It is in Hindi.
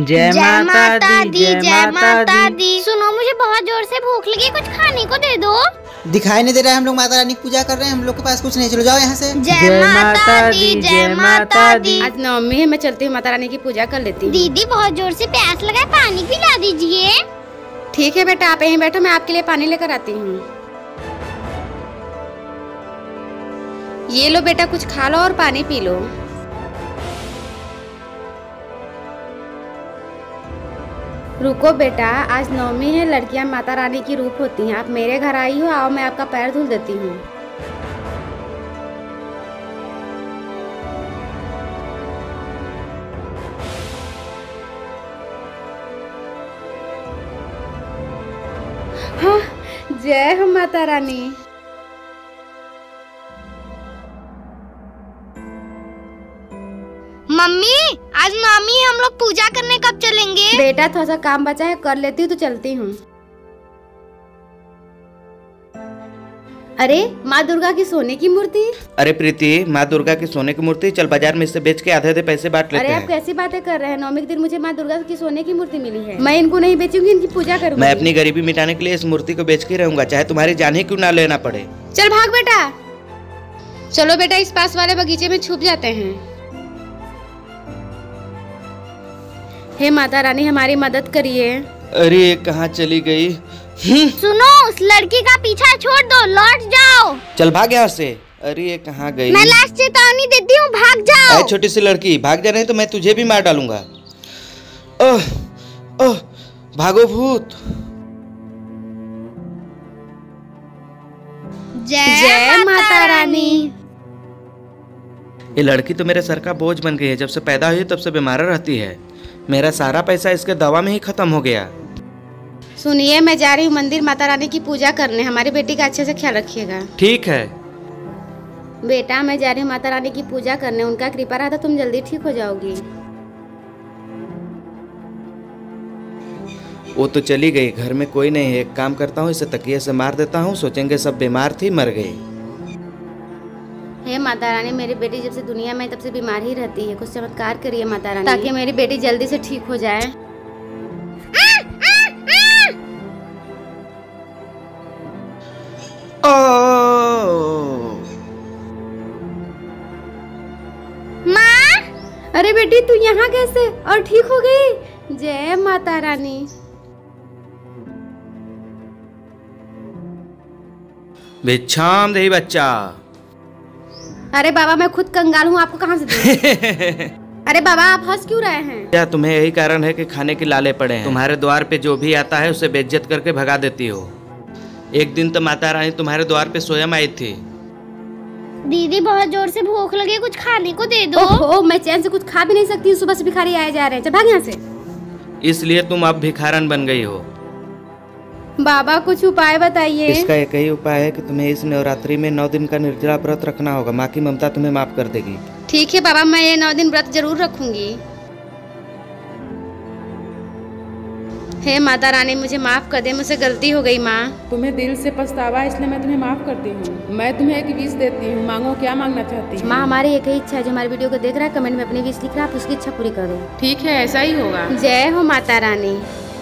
जय माता दी जय माता दी। सुनो मुझे बहुत ज़ोर से भूख लगी कुछ खाने को दे दो। दिखाई नहीं दे रहा है हम लोग माता रानी की पूजा कर रहे हैं हम लोग के पास कुछ नहीं चलो जाओ यहाँ से। जय माता दी जय माता दी। आज नवमी है मैं चलती हूँ माता रानी की पूजा कर लेती हूँ। दीदी बहुत ज़ोर से प्यास लगा है पानी पिला दीजिए। ठीक है बेटा आप यहीं बैठो मैं आपके लिए पानी लेकर आती हूँ। ये लो बेटा कुछ खा लो और पानी पी लो। रुको बेटा आज नवमी है लड़कियाँ माता रानी की रूप होती हैं। आप मेरे घर आई हो आओ मैं आपका पैर धुल देती हूँ। हाँ, जय हो माता रानी। मम्मी आज नवमी है हम लोग पूजा करने कब चलेंगे? बेटा थोड़ा सा काम बचा है कर लेती हूँ तो चलती हूँ। अरे माँ दुर्गा की सोने की मूर्ति? अरे प्रीति माँ दुर्गा की सोने की मूर्ति चल बाज़ार में इससे बेच के आधे आधे पैसे बांट लेते अरे आप कैसी बातें कर रहे हैं? नवमी के दिन मुझे माँ दुर्गा की सोने की मूर्ति मिली है। मैं इनको नहीं बेचूँगी इनकी पूजा करूँगी। मैं अपनी गरीबी मिटाने के लिए इस मूर्ति को बेच के रहूँगा चाहे तुम्हारी जान ही क्यों ना लेना पड़े। चल भाग बेटा। चलो बेटा इस पास वाले बगीचे में छुप जाते हैं। हे माता रानी हमारी मदद करिए। अरे ये कहाँ चली गई? हम्म, सुनो उस लड़की का पीछा छोड़ दो लौट जाओ। चल भाग यहाँ से। अरे ये कहाँ गई? मैं लास्ट चेतावनी देती हूँ भाग जाओ। अरे छोटी सी लड़की भाग जा नहीं तो मैं तुझे भी मार डालूँगा। ओह ओह भागो भूत। जय माता रानी। ये लड़की तो मेरे सर का बोझ बन गई है। जब से पैदा हुई तब से बीमार रहती है। मेरा सारा पैसा इसके दवा में ही खत्म हो गया। सुनिए मैं जा रही हूँ मंदिर माता रानी की पूजा करने। हमारी बेटी का अच्छे से ख्याल रखिएगा। ठीक है। बेटा मैं जा रही हूँ माता रानी की पूजा करने। उनका कृपा रहा था तुम जल्दी ठीक हो जाओगी। वो तो चली गई। घर में कोई नहीं है। एक काम करता हूँ इसे तकिए से मार देता हूँ। सोचेंगे सब बीमार थी मर गई। हे माता रानी मेरी बेटी जब से दुनिया में तब से बीमार ही रहती है। कुछ चमत्कार करिए माता रानी। ताकि मेरी बेटी जल्दी से ठीक हो जाए। अरे बेटी तू यहाँ कैसे? और ठीक हो गई? जय माता रानी। भिक्षाम दे बच्चा। अरे बाबा मैं खुद कंगाल हूँ आपको कहाँ से दूँ अरे बाबा आप हंस क्यों रहे हैं? क्या तुम्हें यही कारण है कि खाने के लाले पड़े हैं? तुम्हारे द्वार पे जो भी आता है उसे बेइज्जत करके भगा देती हो। एक दिन तो माता रानी तुम्हारे द्वार पे स्वयं आई थी। दीदी बहुत ज़ोर से भूख लगी कुछ खाने को दे दो। ओहो मैं चैन से कुछ खा भी नहीं सकती सुबह से भिखारी आए जा रहे हैं। चल भाग यहाँ से। इसलिए तुम अब भिखारन बन गई हो। बाबा कुछ उपाय बताइए। इसका एक ही उपाय है कि तुम्हें इस नवरात्रि में नौ दिन का निर्जला व्रत रखना होगा। माँ की ममता तुम्हें माफ़ कर देगी। ठीक है बाबा मैं ये नौ दिन व्रत ज़रूर रखूँगी। हे माता रानी मुझे माफ़ कर दे मुझसे गलती हो गई माँ। तुम्हें दिल से पछतावा इसलिए मैं तुम्हें माफ़ करती हूँ। मैं तुम्हें एक विश देती हूँ। मांगो क्या मांगना चाहती हूँ? माँ हमारी एक ही इच्छा है जो हमारी वीडियो को देख रहा है कमेंट में अपनी विश लिख रहा है आप उसकी इच्छा पूरी करो। ठीक है ऐसा ही होगा। जय हो माता रानी।